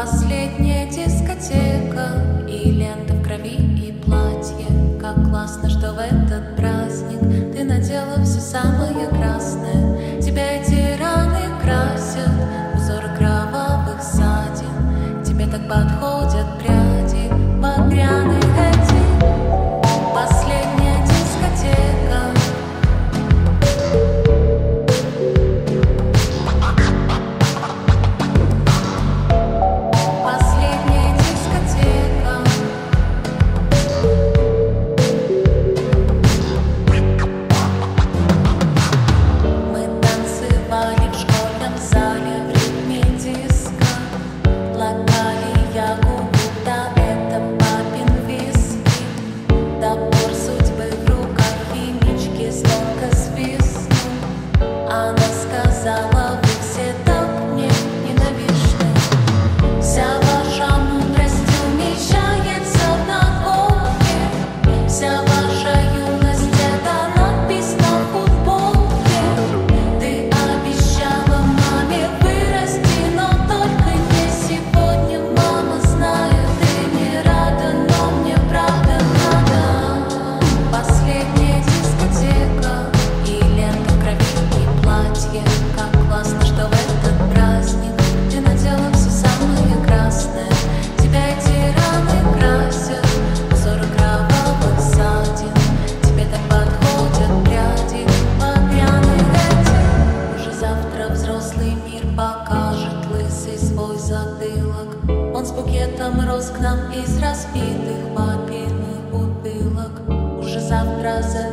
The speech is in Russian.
Последняя дискотека и лента в крови и платье. Как классно, что в этот Cause feels покажет лысый свой затылок. Он с букетом роз к нам из разбитых папиных бутылок. Уже завтра за